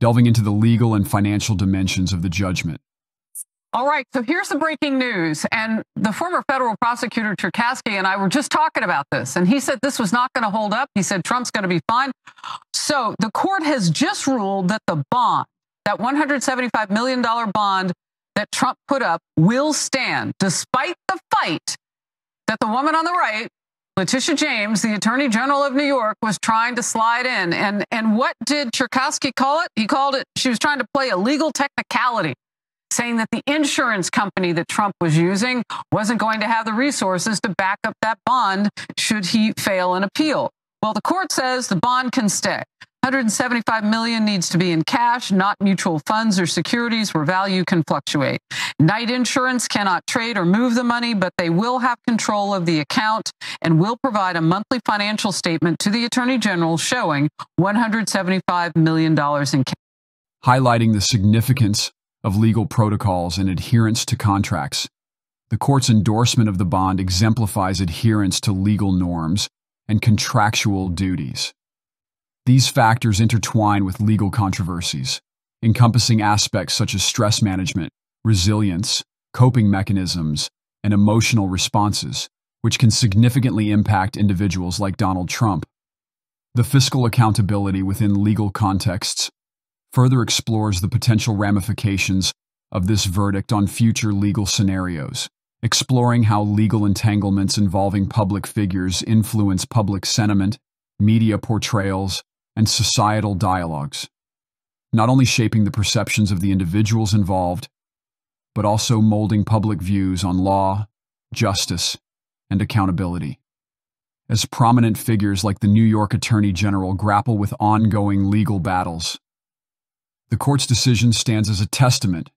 delving into the legal and financial dimensions of the judgment. All right, so here's the breaking news. And the former federal prosecutor Cherkasky and I were just talking about this, and he said this was not going to hold up. He said Trump's going to be fine. So the court has just ruled that the bond, that $175 million bond that Trump put up, will stand despite the fight that the woman on the right, Letitia James, the Attorney General of New York, was trying to slide in. And, and what did Cherkasky call it? He called it, she was trying to play a legal technicality saying that the insurance company that Trump was using wasn't going to have the resources to back up that bond should he fail an appeal. Well, the court says the bond can stay. 175 million needs to be in cash, not mutual funds or securities where value can fluctuate. Knight Insurance cannot trade or move the money, but they will have control of the account and will provide a monthly financial statement to the Attorney General showing $175 million in cash. Highlighting the significance of legal protocols and adherence to contracts. The court's endorsement of the bond exemplifies adherence to legal norms and contractual duties. These factors intertwine with legal controversies, encompassing aspects such as stress management, resilience, coping mechanisms, and emotional responses, which can significantly impact individuals like Donald Trump. The fiscal accountability within legal contexts further explores the potential ramifications of this verdict on future legal scenarios, exploring how legal entanglements involving public figures influence public sentiment, media portrayals, and societal dialogues, not only shaping the perceptions of the individuals involved, but also molding public views on law, justice, and accountability. As prominent figures like the New York Attorney General grapple with ongoing legal battles, the court's decision stands as a testament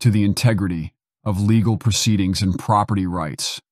to the integrity of legal proceedings and property rights